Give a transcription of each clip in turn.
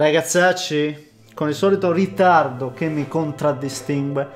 Ragazzacci, con il solito ritardo che mi contraddistingue,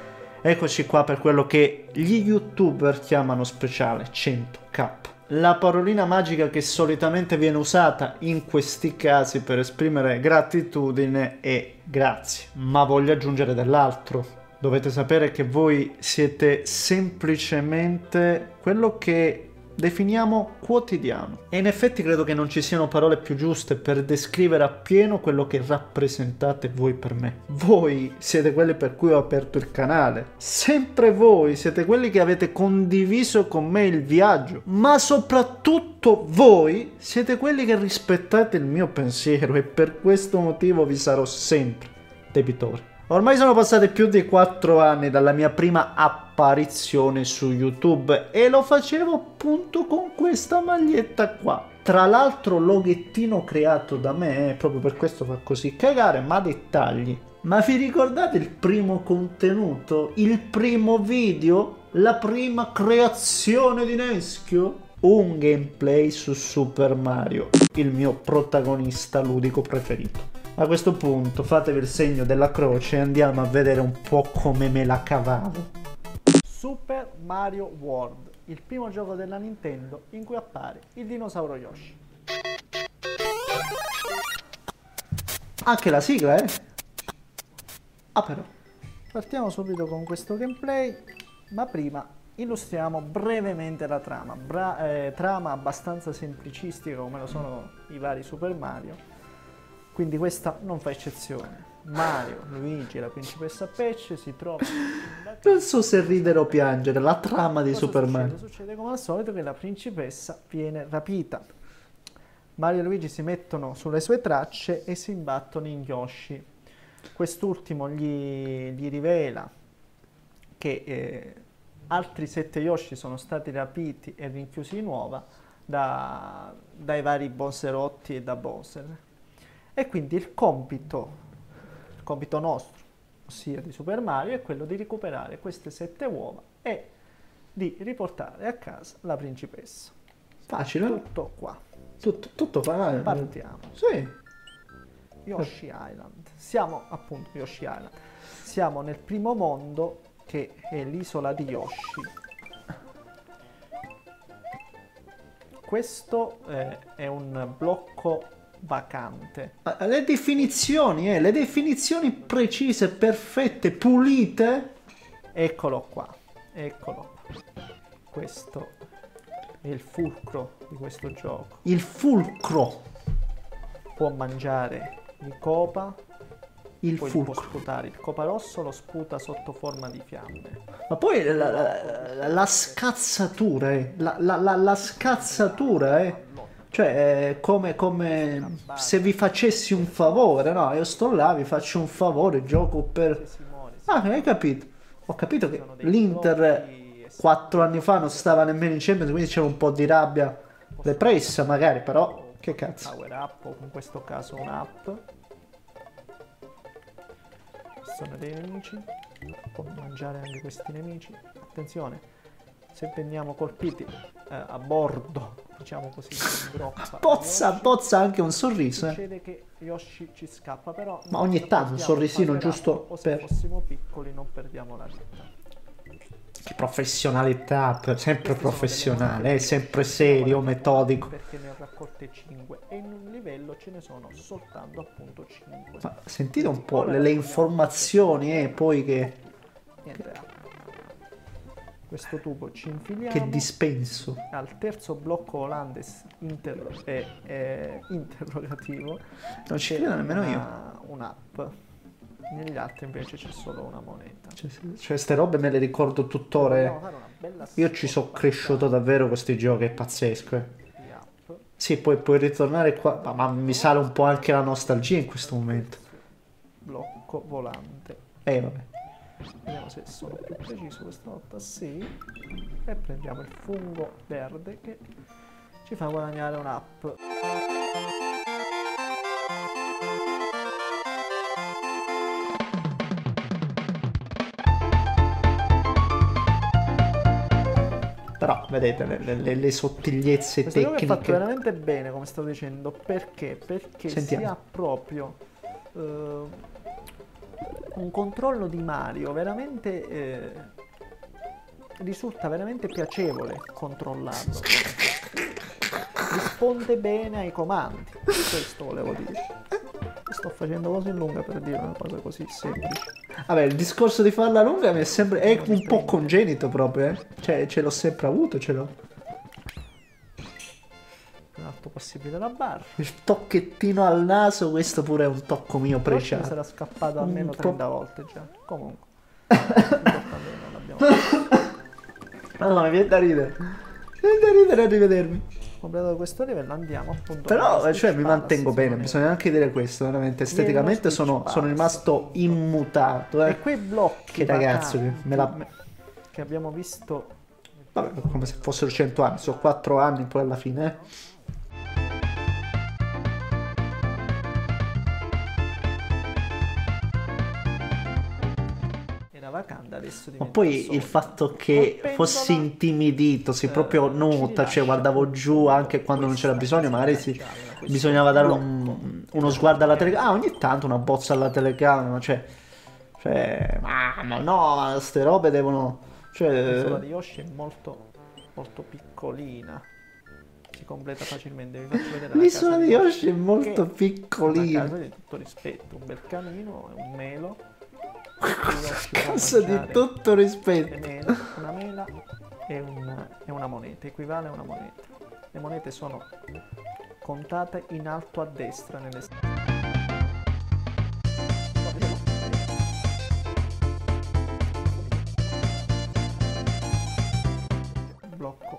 eccoci qua per quello che gli youtuber chiamano speciale 100k. La parolina magica che solitamente viene usata in questi casi per esprimere gratitudine è grazie, ma voglio aggiungere dell'altro. Dovete sapere che voi siete semplicemente quello che definiamo quotidiano. E in effetti credo che non ci siano parole più giuste per descrivere appieno quello che rappresentate voi per me. Voi siete quelli per cui ho aperto il canale. Sempre voi siete quelli che avete condiviso con me il viaggio. Ma soprattutto voi siete quelli che rispettate il mio pensiero e per questo motivo vi sarò sempre debitore. Ormai sono passati più di 4 anni dalla mia prima apparizione su YouTube e lo facevo appunto con questa maglietta qua. Tra l'altro loghettino creato da me, eh, proprio per questo fa così cagare, ma dettagli. Ma vi ricordate il primo contenuto? Il primo video? La prima creazione di Neschio? Un gameplay su Super Mario, il mio protagonista ludico preferito. A questo punto fatevi il segno della croce e andiamo a vedere un po' come me la cavavo. Super Mario World, il primo gioco della Nintendo in cui appare il dinosauro Yoshi. Anche la sigla, eh? Ah però, partiamo subito con questo gameplay, ma prima illustriamo brevemente la trama. Bra eh, trama abbastanza semplicistica come lo sono i vari Super Mario quindi questa non fa eccezione. Mario, Luigi e la principessa Peach si trovano... non so se ridere o piangere, la trama di Cosa Super succede? Succede come al solito che la principessa viene rapita. Mario e Luigi si mettono sulle sue tracce e si imbattono in Yoshi. Quest'ultimo gli, gli rivela che eh, altri sette Yoshi sono stati rapiti e rinchiusi in uova da- dai vari Bowserotti e da Bowser. E quindi il compito, il compito nostro, ossia di Super Mario, è quello di recuperare queste sette uova e di riportare a casa la principessa. Facile, no? Tutto qua. Tutto, tutto fa... Partiamo. Sì. Yoshi Island. Siamo appunto Yoshi Island. Siamo nel primo mondo che è l'isola di Yoshi. Questo eh, è un blocco vacante. Le definizioni, eh, le definizioni precise, perfette, pulite. Eccolo qua, eccolo. Questo è il fulcro di questo gioco. Il fulcro. Può mangiare il copa, Il poi può fulcro. sputare il copa rosso, lo sputa sotto forma di fiamme. Ma poi la, la- la- scazzatura, eh. La- la scazzatura, eh. Cioè, è come, come se vi facessi un favore, no? Io sto là, vi faccio un favore, gioco per... Ah, hai capito? Ho capito che l'Inter quattro anni fa non stava nemmeno in Champions, quindi c'era un po' di rabbia repressa magari, però che cazzo. power up o in questo caso un up sono dei nemici può mangiare anche questi nemici attenzione se veniamo colpiti eh, a bordo diciamo così in groppa Pozza, Yoshi, pozza anche un sorriso, eh. succede che Yoshi ci scappa però Ma ogni tanto un sorrisino giusto o se per- fossimo piccoli non perdiamo la vita Che professionalità, sempre professionale, mosse sempre serio, metodico. perché ne ho raccolte 5 e in un livello ce ne sono soltanto appunto 5 Ma sentite un po' le, le informazioni, eh, poi che, niente ah. Questo tubo ci infiliamo che dispenso. al terzo blocco Hollandes interro- eh, eh, interrogativo Non ci credo nemmeno io. una- un'app negli altri invece c'è solo una moneta Cioè, cioè, ste robe me le ricordo tuttora. eh. Io ci sono cresciuto davvero questi giochi, è pazzesco. eh. Sì, poi puoi ritornare qua, ma, ma mi sale un po' anche la nostalgia in questo momento. blocco volante Eh, vabbè. Vediamo se sono più preciso questa volta, sì. E prendiamo il fungo verde che ci fa guadagnare un'app. Però vedete le, le, le sottigliezze Questo tecniche. Questo fatto veramente bene, come stavo dicendo. Perché? Perché Sentiamo. si ha proprio... Uh, un controllo di Mario veramente... eh, risulta veramente piacevole controllarlo. Risponde bene ai comandi, questo volevo dire. Sto facendo così lunga per dire una cosa così semplice. Vabbè, il discorso di farla lunga mi è sempre. è un po' congenito proprio, eh. Cioè, ce l'ho sempre avuto, ce l'ho. Possibile la barra. Il tocchettino al naso, questo pure è un tocco mio Mi preciato. sarà scappato almeno Un po'. 30 volte già. Comunque. Non l'abbiamo Allora, mi viene da ridere. Mi viene da ridere a rivedermi. completato questo livello andiamo appunto Però, cioè, mi mantengo bene, bisogna anche dire questo, veramente. Esteticamente sono, sono rimasto immutato, e eh. quei blocchi Che ragazzo che me la- che abbiamo visto Vabbè, come se fossero 100 anni, sono 4 anni poi alla fine, eh. Vacante adesso Ma poi il fatto che Col fossi pendolo, intimidato, si eh, proprio nota, cioè guardavo giù anche quando non c'era bisogno, magari si, bisognava dare un- uno sguardo alla telecamera. Ah, ogni tanto una bozza alla telecamera, cioè... Cioè, ma, ma no, ste robe devono... l'isola Cioè... di Yoshi è molto molto piccolina si completa facilmente vi faccio vedere la L'isola di Yoshi è molto è Una piccolina. casa di tutto rispetto, un bel camino, un melo. Casa di tutto rispetto. una mela e, un- e una moneta, equivale a una moneta. Le monete sono contate in alto a destra nelle blocco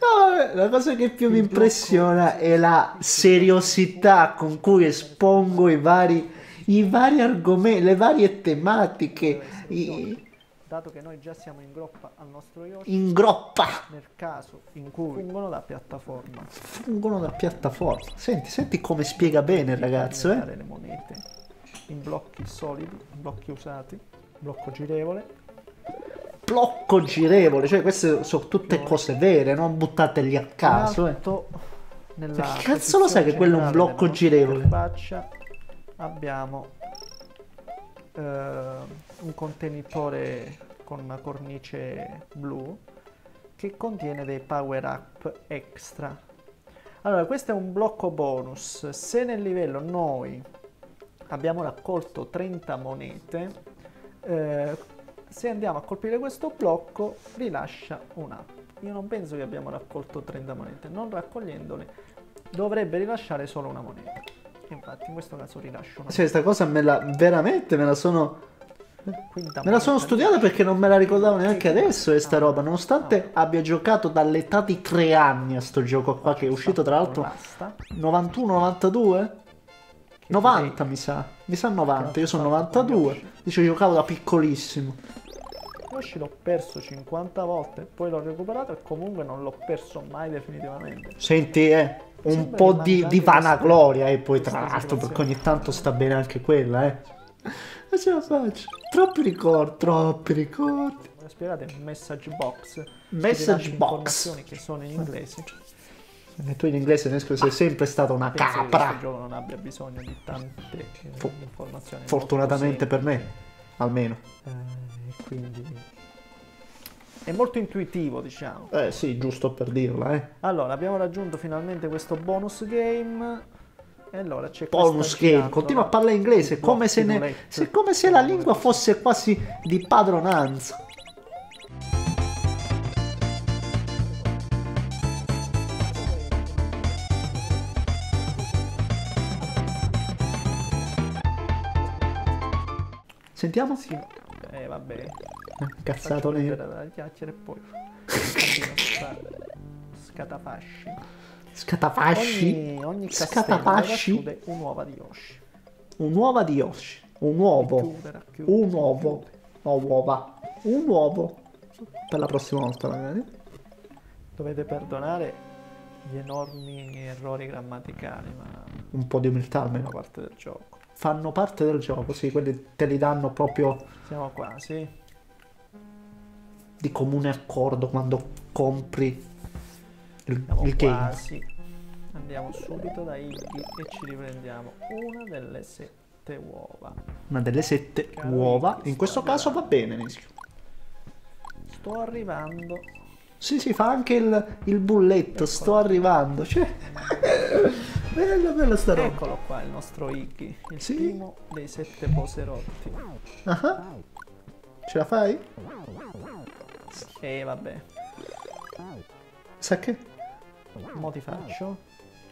No, la cosa che più mi impressiona è la seriosità con cui espongo i vari, i vari argomenti, le varie tematiche. i- dato che noi già siamo in groppa al nostro Yoshi in groppa nel caso in cui fungono da piattaforma fungono da piattaforma. Senti, senti come spiega bene il ragazzo, eh? Le monete in blocchi solidi, in blocchi usati, blocco girevole. Blocco girevole, cioè queste sono tutte cose vere, non buttateli a caso, in eh. alto, nella Perché cazzo lo sai che quello è un blocco girevole? interfaccia abbiamo eh, un contenitore con una cornice blu che contiene dei power up extra. Allora, questo è un blocco bonus. Se nel livello noi abbiamo raccolto 30 monete, eh, se andiamo a colpire questo blocco rilascia un'app. Io non penso che abbiamo raccolto 30 monete, non raccogliendole dovrebbe rilasciare solo una moneta. Infatti in questo caso rilascio una Cioè, sta cosa me la veramente me la sono quinta Me la sono studiata perché non me la ricordavo neanche adesso questa roba, nonostante abbia giocato dall'età di 3 anni a sto gioco qua che è uscito tra l'altro Basta. 91-92? Che 90 mi sa, mi sa 90, io sono Fatto con 92, Yoshi. dice giocavo da piccolissimo. Yoshi l'ho perso 50 volte, poi l'ho recuperato e comunque non l'ho perso mai definitivamente. Senti eh, un po' di, di vanagloria e poi tra l'altro perché ogni tanto sta bene anche quella eh. Ma ce la faccio, troppi ricordi, troppi ricordi. Spiegate message box. Message box. che sono in inglese. E tu in inglese Nesco sei sempre stata una Penso che questo capra. gioco non abbia bisogno di tante eh, Fo- informazioni. Fortunatamente per me, almeno. Eh, quindi è molto intuitivo, diciamo. Eh sì, giusto per dirla, eh. Allora, abbiamo raggiunto finalmente questo bonus game. E allora c'è Bonus questa game, continua a parlare inglese, come se, ne, se- come se la lingua fosse quasi di padronanza. Sentiamo? Sì, eh, vabbè. Eh, Cazzato nero. chiacchiere e poi scatafasci. Scatafasci. Ogni, ogni Scatafasci. un'uova di Yoshi. Un'uova di Yoshi. Un uovo. Racchiude, Un uovo. No, uova. Un uovo. Per la prossima volta, magari. Dovete perdonare gli enormi errori grammaticali, ma Un po' di umiltà fanno almeno. parte del gioco. Fanno parte del gioco, sì, quelli te li danno proprio Siamo quasi. Di comune accordo quando compri il, Siamo il game. quasi. Andiamo subito da Iggy e ci riprendiamo una delle sette uova. Una delle sette Caro uova. In questo sto caso va arrivando. bene, Nischio. Sto arrivando. Sì, sì, fa anche il, il bulletto. Sto arrivando. Cioè... bello, bello sta roba. Eccolo qua il nostro Iggy, il Sì. primo dei sette poserotti. Ah, Ce la fai? E vabbè, Sa che? mo ti faccio.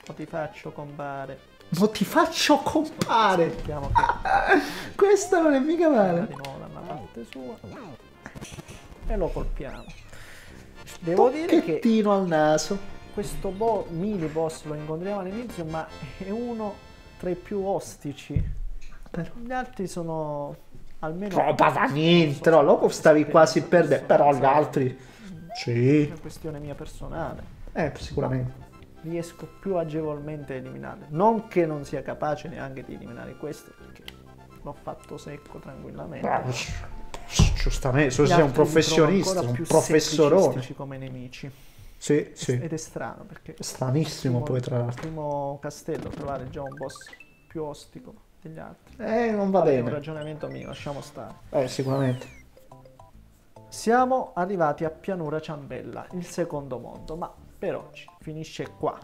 Mo ti faccio compare. Mo ti faccio compare. Vediamo che Questa non è mica male. di nuovo dalla parte sua. E lo colpiamo. Devo dire che al naso. questo bo- mini boss lo incontriamo all'inizio, ma è uno tra i più ostici. Però... Gli altri sono almeno... No, ma va niente, no, dopo stavi quasi perdendo. Però gli altri... Sì. È una questione mia personale. Eh, sicuramente. riesco più agevolmente a eliminarle. Non che non sia capace neanche di eliminare questo, perché l'ho fatto secco tranquillamente. Ah, Giustamente, se Gli sei un professionista, un professorone. come nemici. Sì, sì. Ed è strano perché Stranissimo primo- poi tra il l'altro. primo castello trovare già un boss più ostico degli altri. Eh, non va Vabbè, è un bene. ragionamento mio, lasciamo stare. Eh, sicuramente. Siamo arrivati a Pianura Ciambella, il secondo mondo, ma per oggi finisce qua.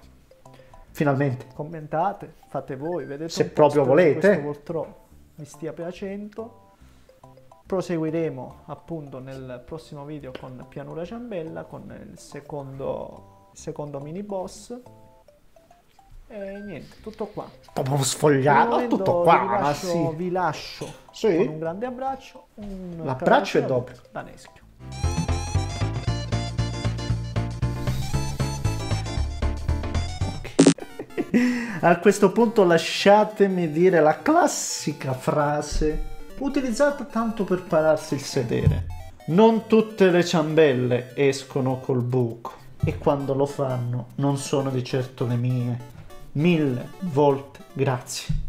Finalmente. commentate, fate voi, vedete Se proprio volete. questo Voltro vi stia piacendo. Proseguiremo appunto nel prossimo video con Pianura Ciambella, con il secondo, il secondo mini boss. E niente, tutto qua. Proprio sfogliato, tutto qua, vi lascio, sì. vi lascio Sì. con un grande abbraccio. un L'abbraccio è doppio. Da Neschio. A questo punto lasciatemi dire la classica frase utilizzata tanto per pararsi il sedere. Non tutte le ciambelle escono col buco e quando lo fanno non sono di certo le mie. Mille volte grazie.